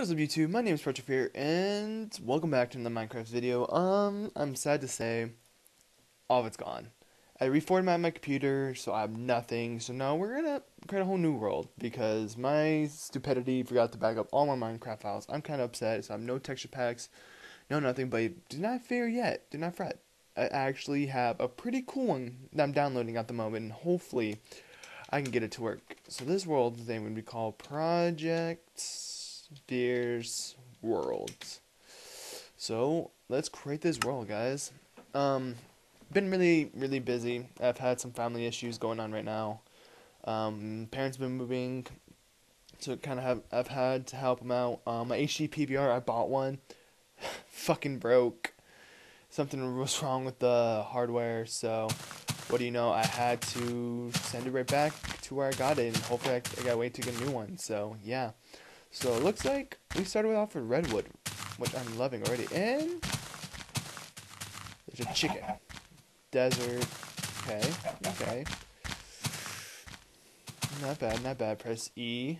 What is up YouTube? My name is Projekt here, and welcome back to another Minecraft video. Um, I'm sad to say, all of it's gone. I reformatted my computer, so I have nothing. So now we're gonna create a whole new world, because my stupidity forgot to back up all my Minecraft files. I'm kind of upset, so I have no texture packs, no nothing, but do not fear yet. Do not fret. I actually have a pretty cool one that I'm downloading at the moment, and hopefully I can get it to work. So this world's name would be called Projekt Beers World. So let's create this world, guys. Um, been really, really busy. I've had some family issues going on right now. Um, parents been moving, so kind of have I've had to help them out. Um, my HD I bought one, fucking broke. Something was wrong with the hardware, so what do you know? I had to send it right back to where I got it, and hopefully I, I gotta wait to get a new one. So yeah. So it looks like we started with off with redwood, which I'm loving already. And there's a chicken. Desert. Okay, okay. Not bad, not bad. Press E.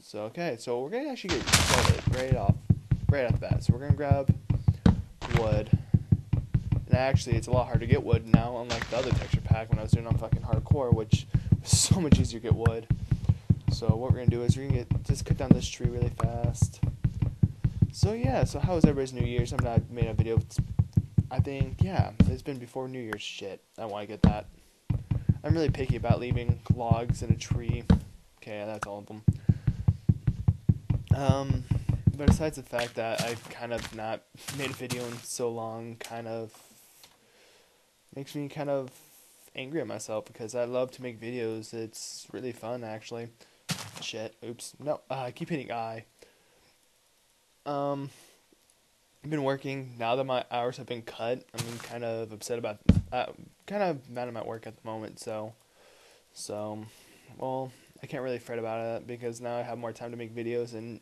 So okay, so we're gonna actually get started right off, right off the bat. So we're gonna grab wood. And actually, it's a lot harder to get wood now, unlike the other texture pack when I was doing on fucking hardcore, which was so much easier to get wood. So what we're gonna do is we're gonna get, just cut down this tree really fast. So yeah, so how was everybody's New Year's? I'm not made a video. I think yeah, it's been before New Year's. Shit, I want to get that. I'm really picky about leaving logs in a tree. Okay, that's all of them. Um, but besides the fact that I've kind of not made a video in so long, kind of makes me kind of angry at myself because I love to make videos. It's really fun actually. Shit. Oops. No. Uh, I keep hitting I. Um. I've been working now that my hours have been cut. I'm kind of upset about. Uh, kind of mad at my work at the moment. So. So. Well, I can't really fret about it because now I have more time to make videos and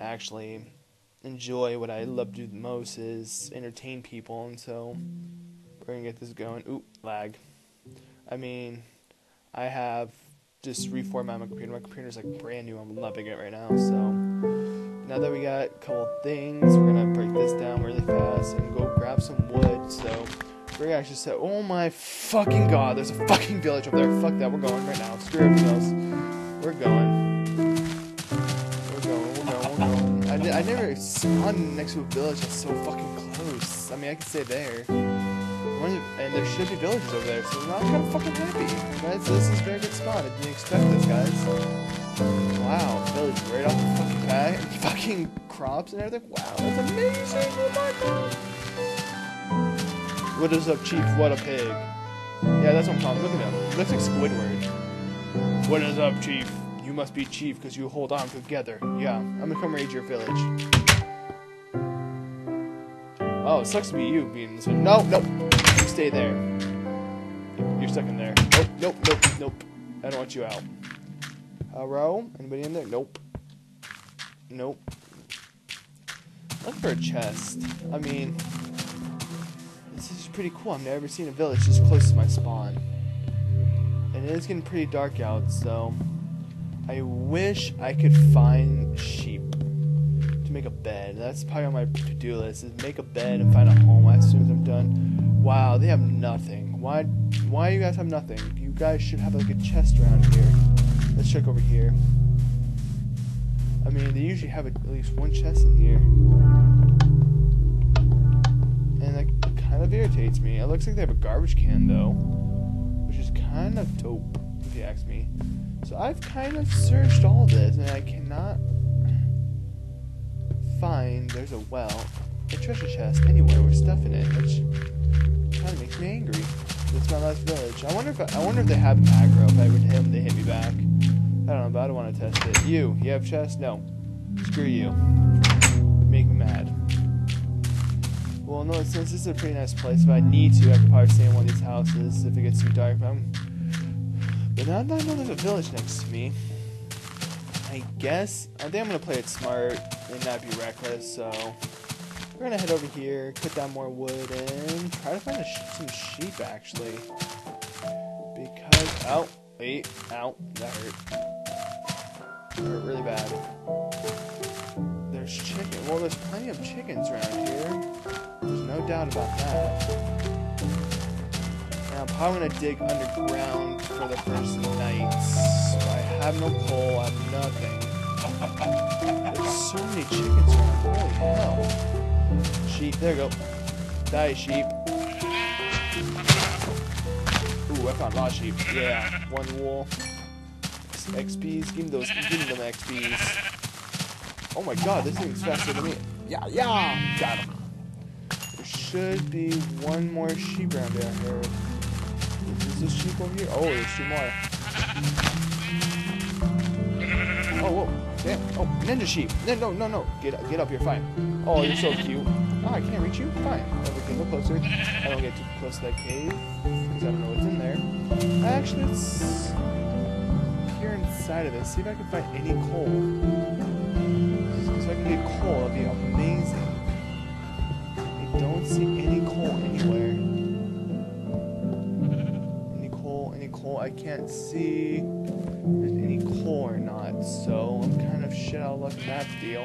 actually enjoy what I love to do the most is entertain people. And so we're gonna get this going. Oop, lag. I mean, I have just reformat my computer. My computer's like brand new. I'm loving it right now. So now that we got a couple things, we're gonna break this down really fast and go grab some wood. So we're gonna actually say, oh my fucking god, there's a fucking village over there. Fuck that, we're going right now. Screw everything else. We're going. We're going. We're going. We're going. I, I never spawned next to a village that's so fucking close. I mean, I could stay there and there should be villages over there, so I'm kind of fucking happy. Guys, this is a very good spot. I didn't expect this, guys. Wow, village right off the fucking pack, fucking crops and everything. Wow, that's amazing. Oh my god. What is up, Chief? What a pig. Yeah, that's what I'm calling. Look at him. Looks like Squidward. What is up, Chief? You must be Chief because you hold on together. Yeah, I'm gonna come raid your village. Oh, it sucks to be you being this. No, nope stay there. You're stuck in there. Nope, nope, nope, nope. I don't want you out. Hello? Anybody in there? Nope. Nope. Look for a chest. I mean, this is pretty cool. I've never seen a village this close to my spawn. And it is getting pretty dark out, so I wish I could find sheep to make a bed. That's probably on my to-do list, is make a bed and find a home as soon as I'm done. Wow, they have nothing. Why why you guys have nothing? You guys should have like a chest around here. Let's check over here. I mean, they usually have at least one chest in here. And that kind of irritates me. It looks like they have a garbage can though, which is kind of dope if you ask me. So I've kind of searched all this and I cannot find there's a well, a treasure chest anywhere with stuff in it, which kind of makes me angry. It's my last village. I wonder if I, I wonder if they have aggro. If I would hit them, they hit me back. I don't know, but I don't want to test it. You, you have chest? No. Screw you. Make me mad. Well, no, since this is a pretty nice place, if I need to, I could probably stay in one of these houses if it gets too dark. But, but now that I know there's a village next to me, I guess I think I'm gonna play it smart and not be reckless. So we're gonna head over here, cut down more wood, and try to find sh some sheep, actually. Because, oh, wait, ow, that hurt. hurt really bad. There's chicken. Well, there's plenty of chickens around here. There's no doubt about that. Now, I'm probably gonna dig underground for the first night. So I have no coal, I have nothing. There's so many chickens around. Holy hell. Sheep, there you go. Die, sheep. Ooh, I found a lot of sheep. Yeah, one wool. Some XPs. Give me those. Give me them XPs. Oh my god, this thing's faster than me. Yeah, yeah. Got him. There should be one more sheep around here. I heard. Is this sheep over here? Oh, there's two more. Oh, whoa. Damn. Oh, ninja sheep. No, no, no, no. Get get up here. Fine. Oh, you're so cute. Oh, I can't reach you? Fine. We can go closer. I don't get too close to that cave. Because I don't know what's in there. Actually, let's peer inside of it. See if I can find any coal. If I can get coal, that'd be amazing. I don't see any coal anywhere. Any coal, any coal. I can't see there's any coal or not. So I'm kind of shit out of luck that deal.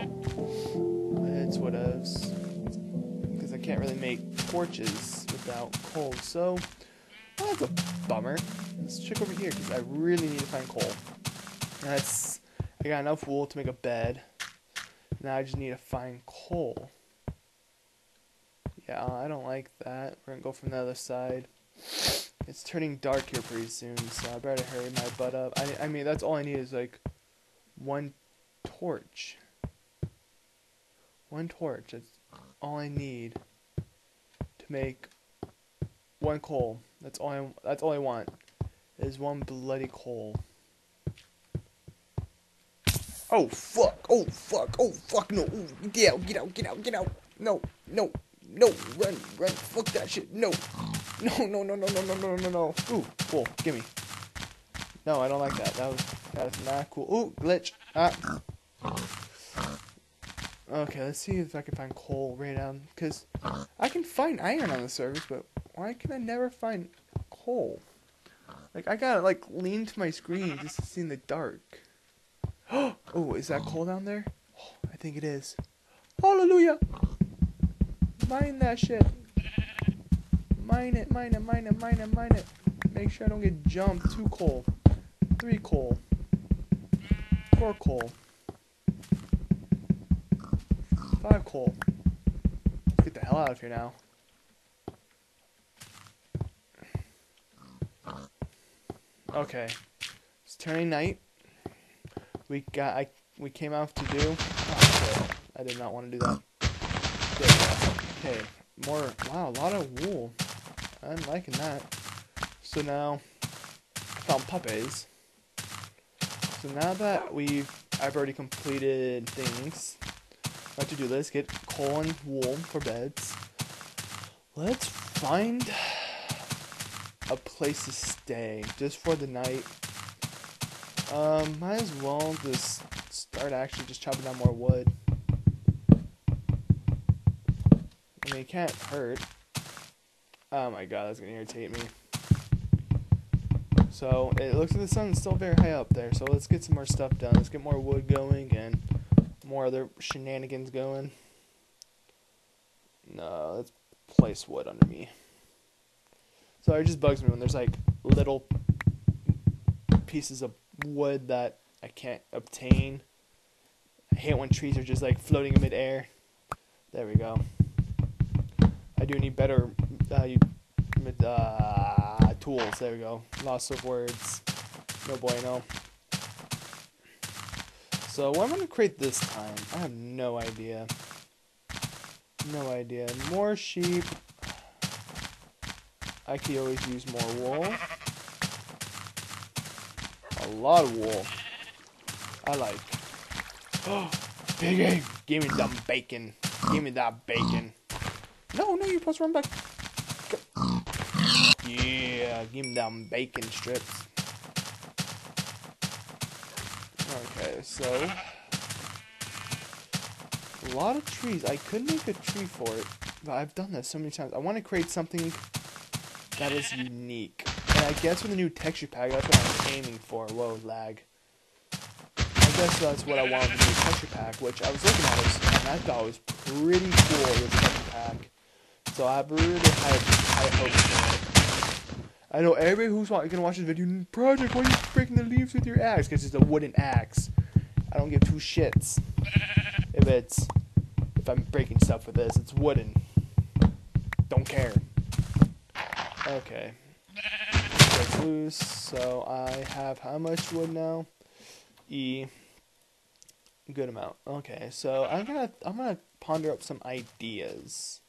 It's whatevs. Because I can't really make torches without coal. So well, that's a bummer. Let's check over here because I really need to find coal. That's I got enough wool to make a bed. Now I just need to find coal. Yeah, I don't like that. We're gonna go from the other side. It's turning dark here pretty soon, so I better hurry my butt up. I, I mean, that's all I need is like one torch. One torch. That's all I need to make one coal. That's all I. That's all I want. Is one bloody coal. Oh fuck! Oh fuck! Oh fuck! No! Ooh, get out! Get out! Get out! Get out! No! No! No! Run! Run! Fuck that shit! No! No! No! No! No! No! No! No! No! No! Ooh! Cool! Gimme! No, I don't like that. That was that's not cool. Ooh! Glitch! Ah! Okay, let's see if I can find coal right down. Because I can find iron on the surface, but why can I never find coal? Like, I gotta, like, lean to my screen just to see in the dark. oh, is that coal down there? Oh, I think it is. Hallelujah! Mine that shit. Mine it, mine it, mine it, mine it, mine it. Make sure I don't get jumped. Two coal. Three coal. Four coal. Five coal. Let's get the hell out of here now. Okay. It's turning night. We got I we came out to do oh. I did not want to do that. Okay. More wow, a lot of wool. I'm liking that. So now found puppies. So now that we've I've already completed things. My to-do list, get coal and wool for beds. Let's find a place to stay just for the night. Um, might as well just start actually just chopping down more wood. I mean, it can't hurt. Oh my god, that's gonna irritate me. So, it looks like the sun's still very high up there, so let's get some more stuff done. Let's get more wood going and more other shenanigans going. No, let's place wood under me. So it just bugs me when there's like little pieces of wood that I can't obtain. I hate when trees are just like floating in midair. There we go. I do need better uh, uh, tools. There we go. Loss of words. No bueno. So what I'm gonna create this time, I have no idea. No idea. More sheep. I could always use more wool. A lot of wool. I like. Oh, big egg. Give me that bacon. Give me that bacon. No, no, you're supposed to run back. Yeah, give me them bacon strips. Okay, so a lot of trees. I could make a tree for it, but I've done that so many times. I want to create something that is unique. And I guess with the new texture pack, that's what I'm aiming for. Whoa, lag. I guess that's what I wanted to do, texture pack, which I was looking at and I thought it was pretty cool, this texture pack. So I have really high, high hopes for it. I know everybody who's gonna watch this video, Projekt, why are you breaking the leaves with your axe? Because it's a wooden axe. I don't give two shits if it's if I'm breaking stuff with this. It's wooden. Don't care. Okay. Loose. So I have how much wood now? E. Good amount. Okay, so I'm gonna I'm gonna ponder up some ideas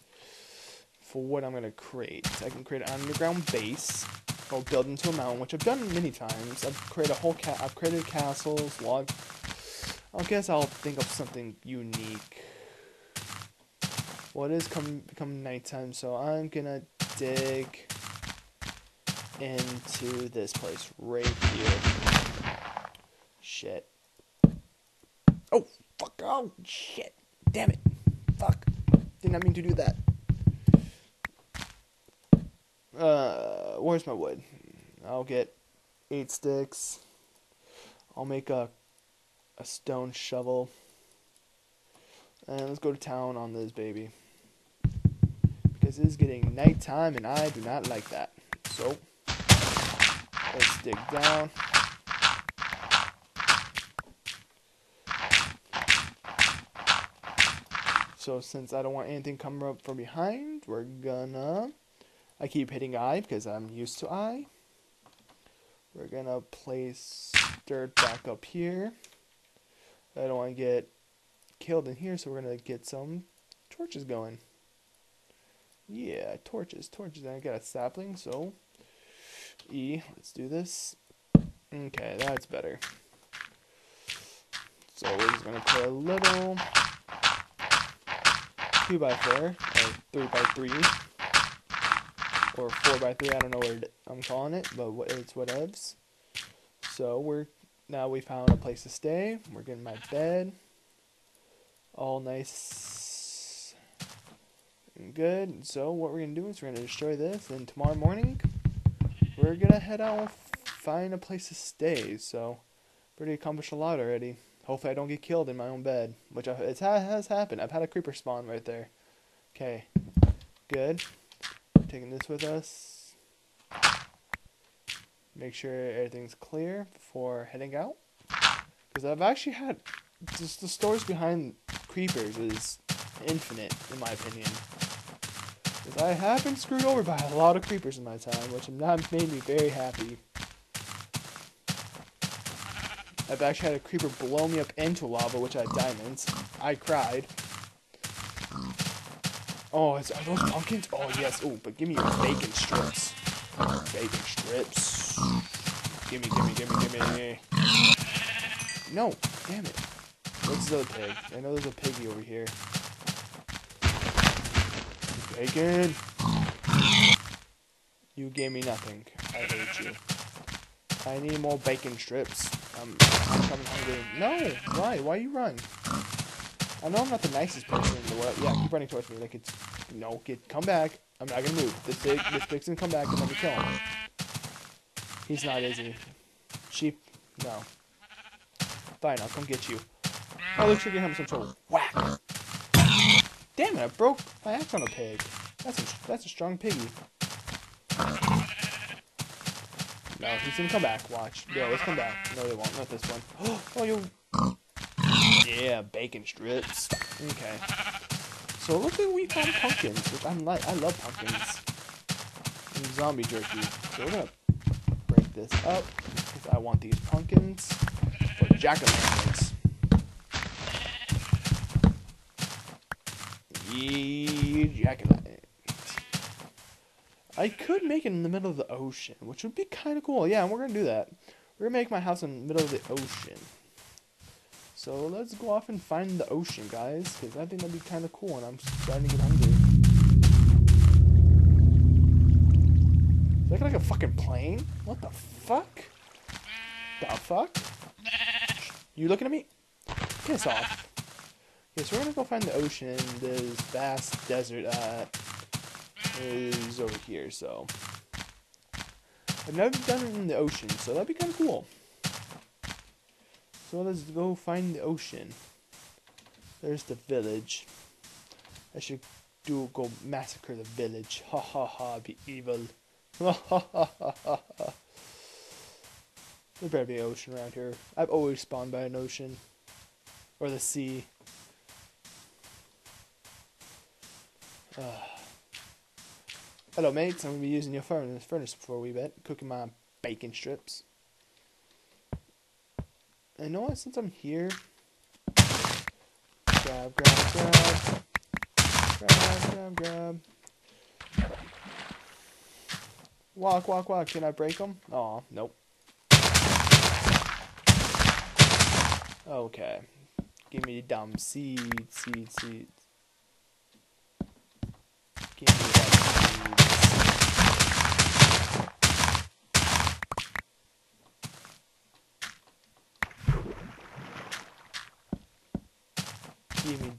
for what I'm gonna create. I can create an underground base or build into a mountain, which I've done many times. I've created a whole cat. I've created castles, log I guess I'll think of something unique. Well, it is come become nighttime, so I'm gonna dig into this place right here. Shit. Oh, fuck. Oh, shit. Damn it. Fuck. Did not mean to do that. Uh, where's my wood? I'll get eight sticks. I'll make a a stone shovel. And let's go to town on this baby. Because it is getting nighttime and I do not like that. So, let's dig down. So since I don't want anything coming up from behind, we're gonna... I keep hitting I because I'm used to I. We're gonna place dirt back up here. I don't want to get killed in here, so we're to get some torches going. Yeah, torches, torches. And I got a sapling, so E, let's do this. Okay, that's better. So we're just to put a little 2 by 4 or 3 by 3 or 4 by 3 I don't know what I'm calling it, but it's whatevs. So we're now we found a place to stay. We're getting my bed. All nice and good. So what we're to do is we're to destroy this. And tomorrow morning, we're to head out find a place to stay. So pretty accomplished a lot already. Hopefully I don't get killed in my own bed. Which it has happened. I've had a creeper spawn right there. Okay. Good. Taking this with us. Make sure everything's clear before heading out. Because I've actually had just the stories behind creepers is infinite in my opinion. Because I have been screwed over by a lot of creepers in my time, which not made me very happy. I've actually had a creeper blow me up into lava, which I had diamonds. I cried. Oh, is, are those pumpkins? Oh, yes. Oh, but give me your bacon strips. Bacon strips. Gimme, gimme, gimme, gimme. No, damn it. What's the pig? I know there's a piggy over here. Bacon! You gave me nothing. I hate you. I need more bacon strips. I'm, I'm coming hungry. No! Why? Why you run? I know I'm not the nicest person in the world. Yeah, keep running towards me like it's... No, get, come back. I'm not gonna move. This big, this pig's gonna come back and let me kill him. He's not, he? Sheep? No. Fine, I'll come get you. Oh, like you're having some trouble. Whack! Damn it, I broke my axe on a pig. That's a, that's a strong piggy. No, he's gonna come back. Watch. Yeah, let's come back. No, they won't. Not this one. Oh, you. Yeah, bacon strips. Okay. So it looks like we found pumpkins, which I'm like. I love pumpkins. And zombie jerky. So we're gonna break this up because I want these pumpkins for jack o' lanterns. Yeah, jack o' lanterns. I could make it in the middle of the ocean, which would be kind of cool. Yeah, we're gonna do that. We're gonna make my house in the middle of the ocean. So let's go off and find the ocean, guys, because I think that'd be kind of cool, and I'm starting to get hungry. Is that like a fucking plane? What the fuck? The fuck? You looking at me? Piss off. Okay, so we're gonna go find the ocean this vast desert that is over here, so. I've never done it in the ocean, so that'd be kind of cool. So let's go find the ocean. There's the village. I should do go massacre the village. Ha ha ha, be evil. Ha ha ha ha ha. There better be an ocean around here. I've always spawned by an ocean. Or the sea. Uh. Hello mates, I'm going to be using your furnace, furnace for a wee bit. Cooking my bacon strips. I know since I'm here... Grab, grab, grab. Grab, grab, grab. Walk, walk, walk. Can I break them? Oh, nope. Okay. Give me the dumb seeds, seeds, seeds. Give me that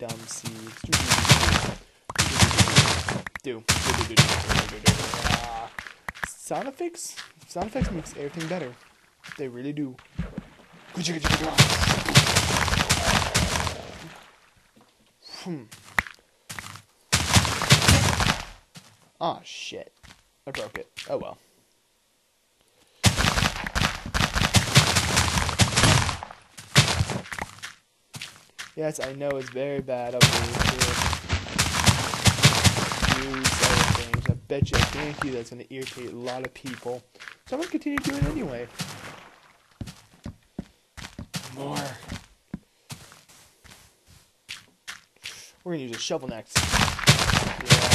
seeds. Give me dumb seeds. Do. Do. Do. Do. Sound effects? Sound effects makes everything better. They really do. Hmm. Oh shit. I broke it. Oh well. Yes, I know it's very bad to use other things. I bet you, I guarantee you that's going to irritate a lot of people. So I'm going to continue doing it anyway. More. We're gonna use a shovel next. Yeah.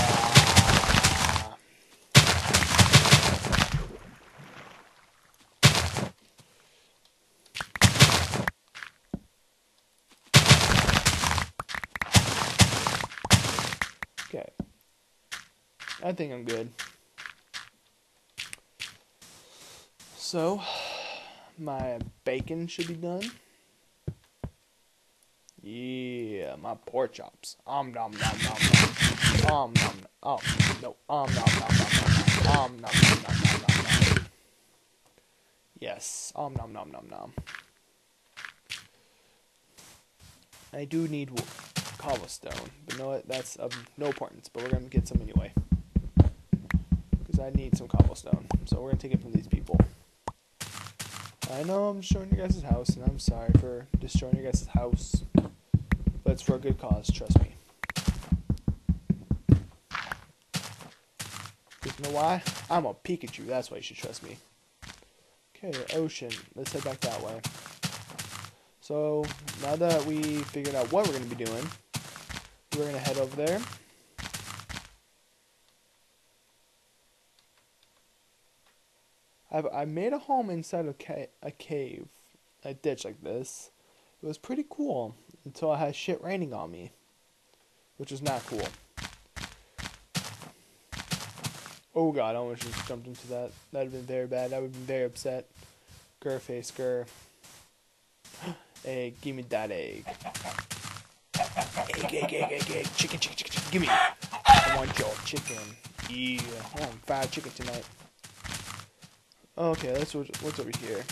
Okay. I think I'm good. So, my bacon should be done. Yeah, my pork chops. Um nom nom nom nom. Um nom um no um nom nom nom nom. Um nom nom nom nom nom nom. Yes, um nom nom nom nom. I do need cobblestone, but no, that's of no importance. But we're gonna get some anyway, because I need some cobblestone. So we're gonna take it from these people. I know I'm destroying your guys' house, and I'm sorry for destroying your guys' house. But it's for a good cause, trust me. You know why? I'm a Pikachu, that's why you should trust me. Okay, ocean. Let's head back that way. So, now that we figured out what we're going to be doing, we're going to head over there. I've, I made a home inside a, ca a cave, a ditch like this. It was pretty cool until I had shit raining on me, which was not cool. Oh god, I almost just jumped into that. That would have been very bad. I would have been very upset. Grr face, grr. egg, give me that egg. Egg, egg, egg, egg, egg. Chicken, chicken, chicken, chicken. Give me. I want your chicken. Yeah. I want fried chicken tonight. Okay, let's what's over here.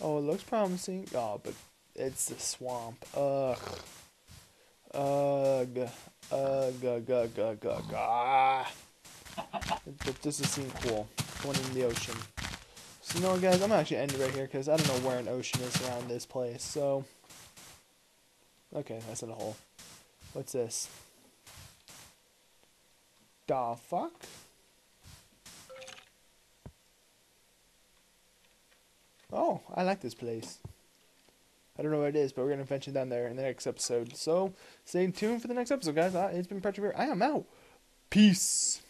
Oh, it looks promising. Oh, but it's the swamp. Ugh. Ugh. Ugh. Ugh. Ugh. Ugh. Ugh. Ah. This is seem cool. Going in the ocean. So, you know, guys, I'm actually end it right here because I don't know where an ocean is around this place. So, okay, that's in a hole. What's this? Da fuck? Oh, I like this place. I don't know what it is, but we're going to venture down there in the next episode. So, stay tuned for the next episode, guys. It's been Patrick. I am out. Peace.